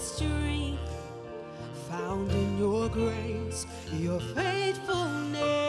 strength found in your grace, your faithfulness,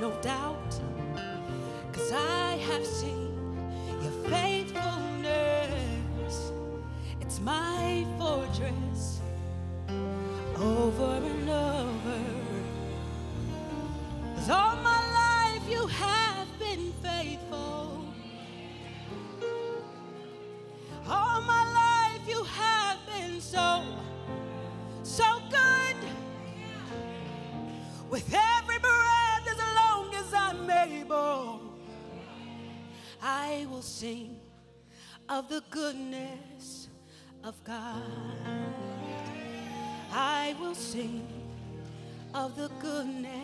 no doubt. Cause I have seen the goodness of God. I will sing of the goodness.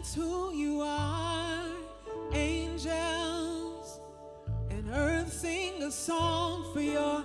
That's who you are. Angels and earth sing a song for your.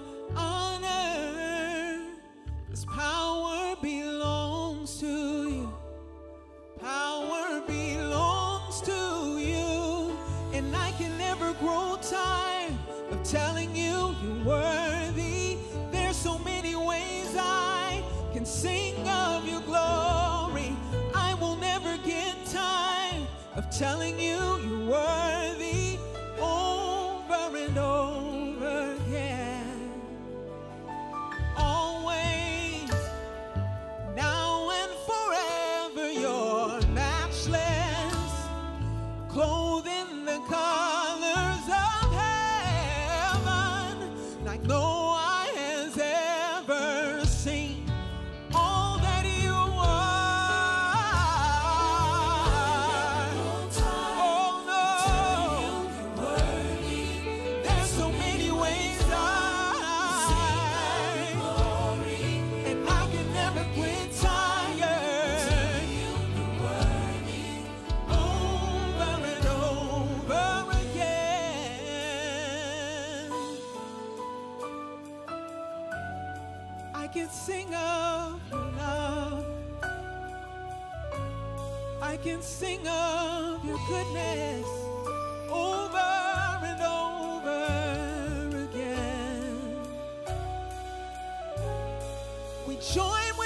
join with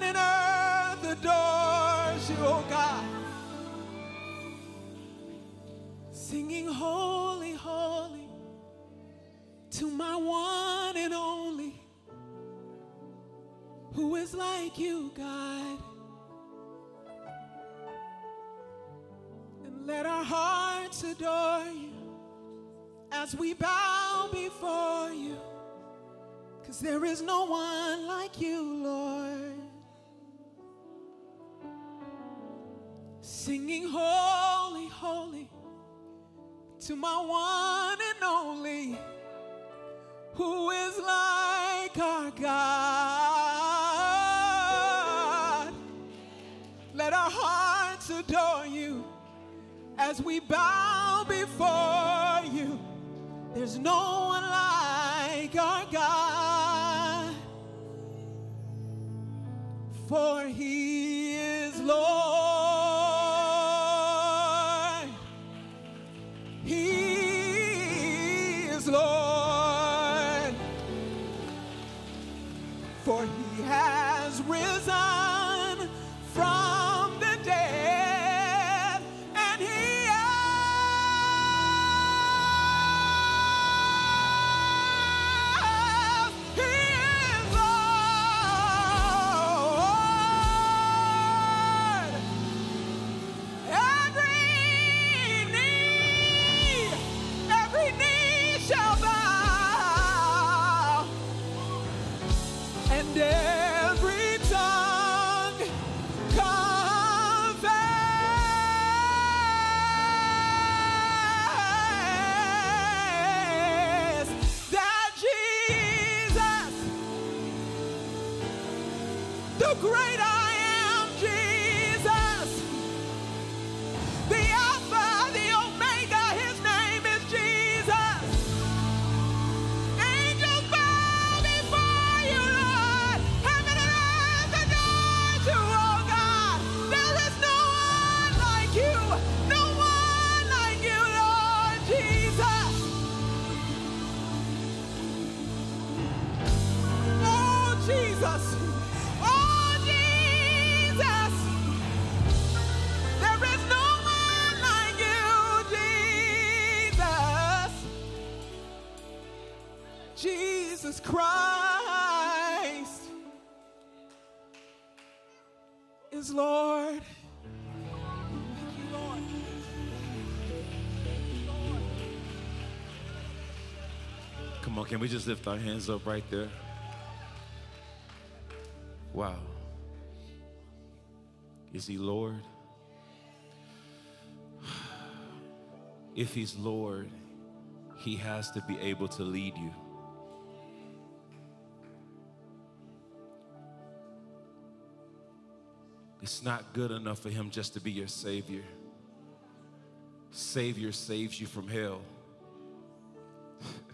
Heaven and earth adores you, oh God. Singing holy, holy to my one and only, who is like you, God. And let our hearts adore you as we bow before you. Cause there is no one like you, Lord. Singing holy, holy to my one and only, who is like our God. Let our hearts adore you as we bow before you. There's no one like our God, for he great Come on, can we just lift our hands up right there? Wow. Is he Lord? If he's Lord, he has to be able to lead you. It's not good enough for him just to be your Savior. Savior saves you from hell.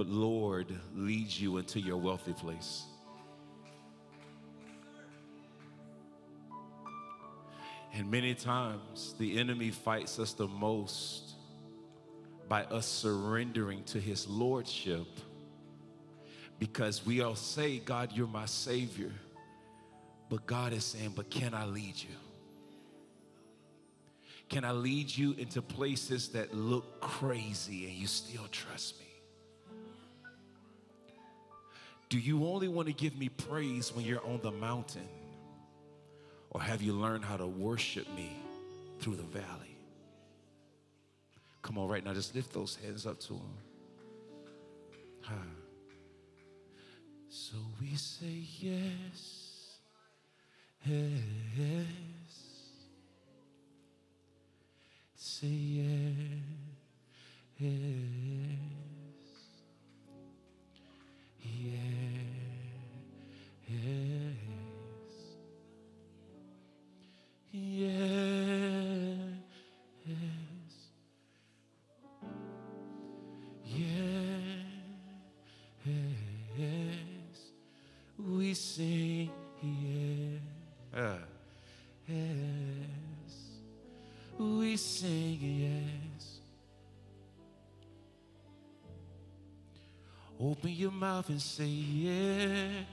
but Lord leads you into your wealthy place. And many times the enemy fights us the most by us surrendering to his lordship because we all say, God, you're my Savior. But God is saying, but can I lead you? Can I lead you into places that look crazy and you still trust me? Do you only want to give me praise when you're on the mountain? Or have you learned how to worship me through the valley? Come on, right now, just lift those hands up to him. Ah. So we say yes, yes. Say yes, yes. Yeah, Yes. Yes. Yes. We sing yes. Yes. We sing yes. Open your mouth and say yes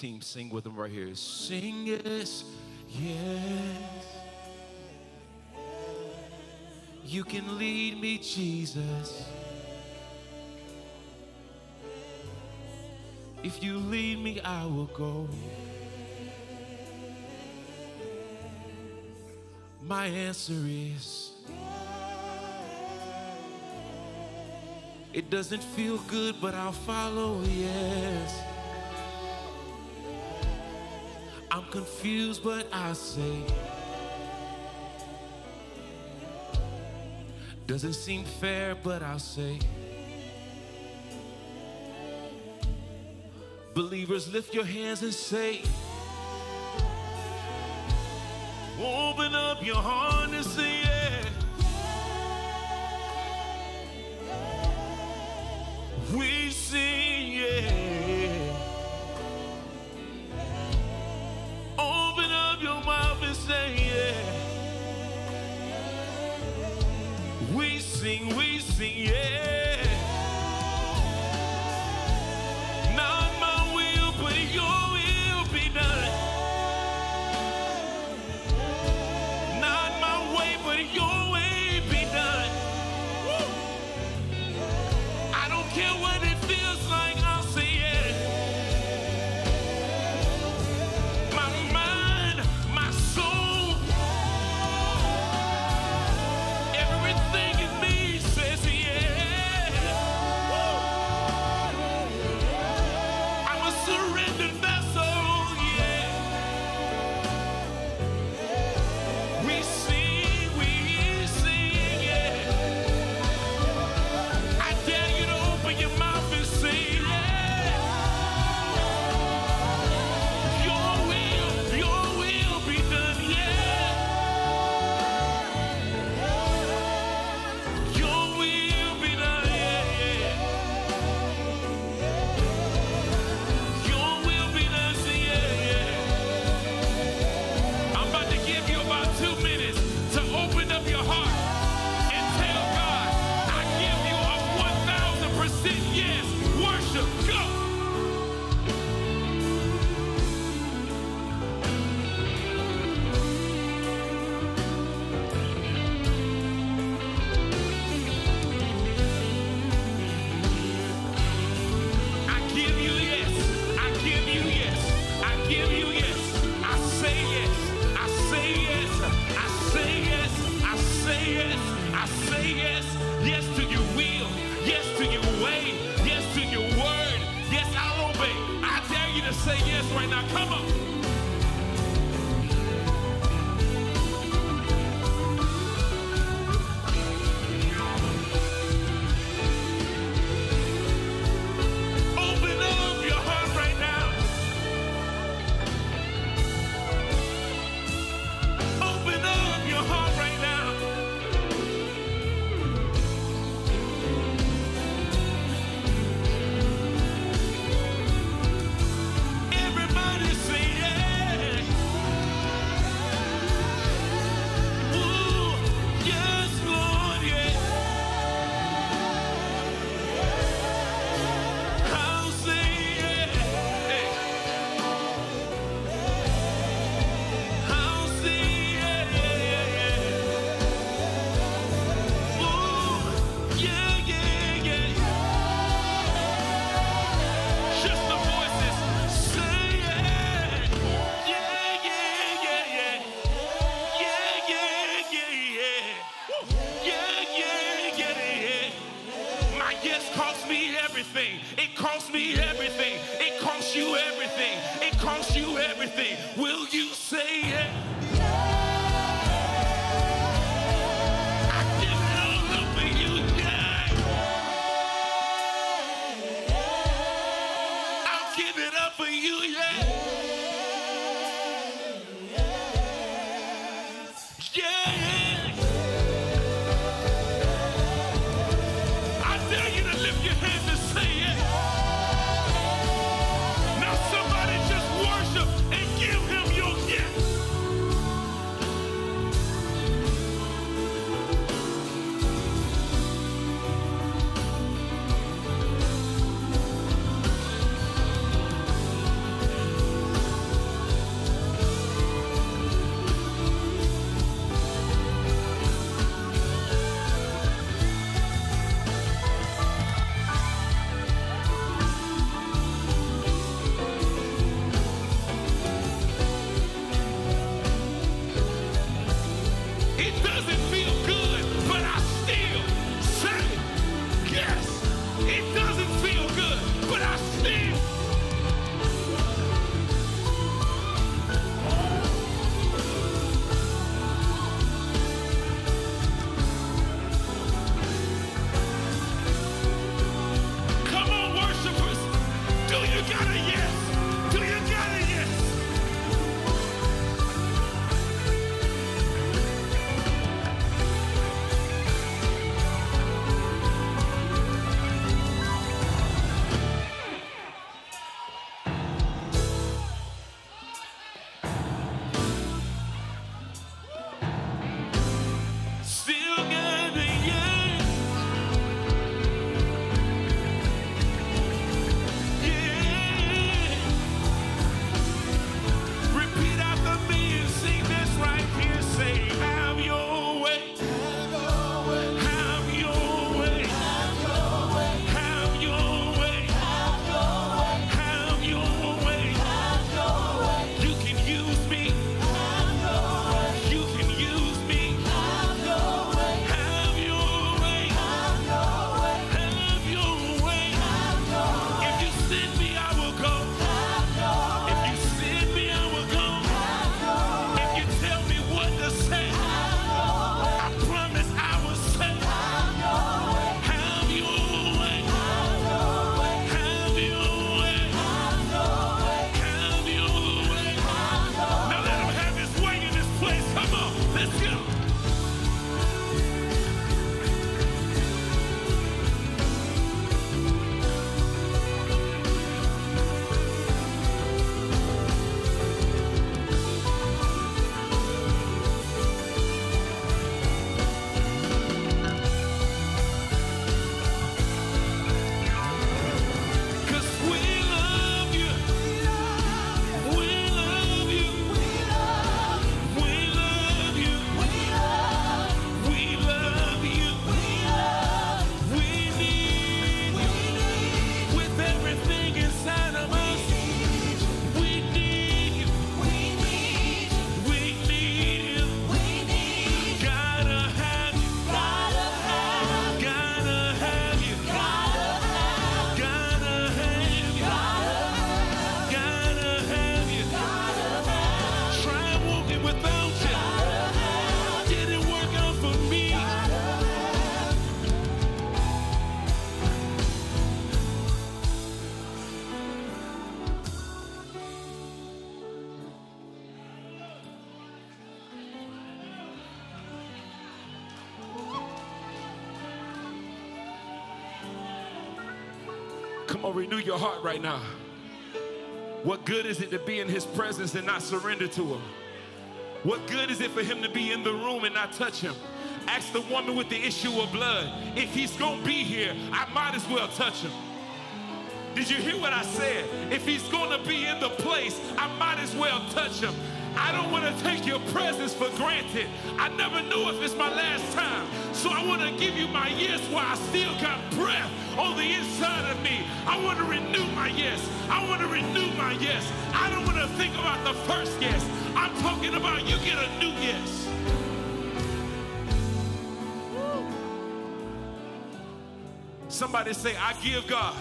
team, sing with them right here. Sing yes, yes. You can lead me, Jesus. If you lead me, I will go. My answer is It doesn't feel good, but I'll follow, yes. Confused, but I say, doesn't seem fair, but I say, believers, lift your hands and say, open up your heart and say, sing, yeah. Renew your heart right now. What good is it to be in his presence and not surrender to him? What good is it for him to be in the room and not touch him? Ask the woman with the issue of blood. If he's gonna be here, I might as well touch him. Did you hear what I said? If he's gonna be in the place, I might as well touch him. I don't want to take your presence for granted. I never knew if it's my last time. So I want to give you my yes while I still got breath on the inside of me. I want to renew my yes. I want to renew my yes. I don't want to think about the first yes. I'm talking about you get a new yes. Somebody say, I give God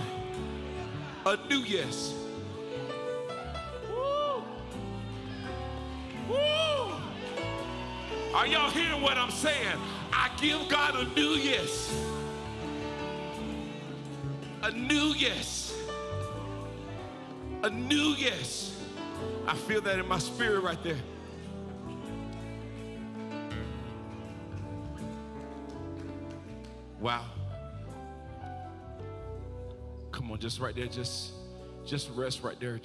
a new yes. Are y'all hearing what I'm saying? I give God a new yes. A new yes. A new yes. I feel that in my spirit right there. Wow. Come on, just right there, just just rest right there.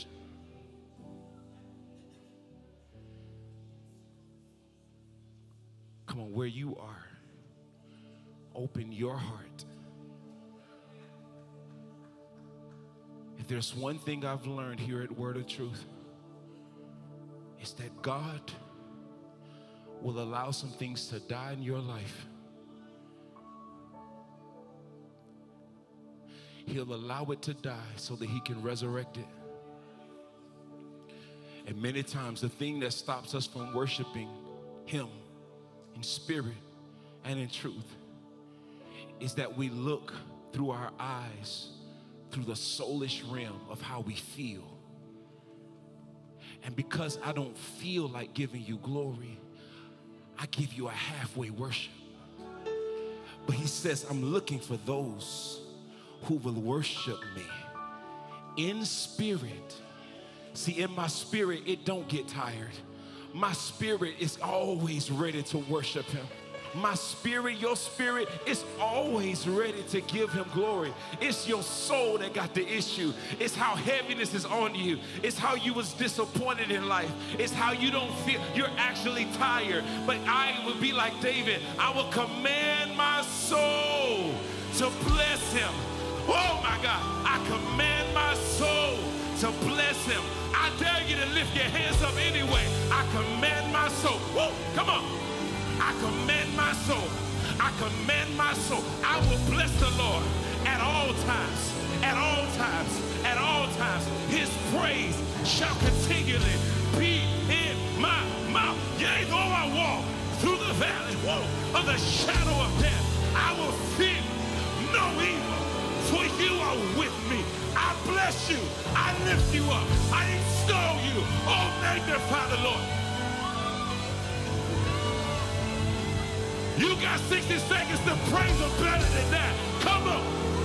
You are, open your heart. If there's one thing I've learned here at Word of Truth, it's that God will allow some things to die in your life. He'll allow it to die so that He can resurrect it. And many times, the thing that stops us from worshiping Him in spirit and in truth is that we look through our eyes through the soulish realm of how we feel. And because I don't feel like giving you glory, I give you a halfway worship. But he says, I'm looking for those who will worship me in spirit. See, in my spirit, it don't get tired. My spirit is always ready to worship him. My spirit, your spirit is always ready to give him glory. It's your soul that got the issue. It's how heaviness is on you. It's how you was disappointed in life. It's how you don't feel you're actually tired. But I will be like David. I will command my soul to bless him. Oh my God. I command my soul to bless him. Dare you to lift your hands up anyway. I command my soul. Whoa, come on. I command my soul. I command my soul. I will bless the Lord at all times. At all times. At all times. His praise shall continually be in my mouth. Yea, though I walk through the valley whoa, of the shadow of death, I will fear bless you. I lift you up. I extol you. Oh, magnify the Father Lord. You got 60 seconds to praise him better than that. Come on.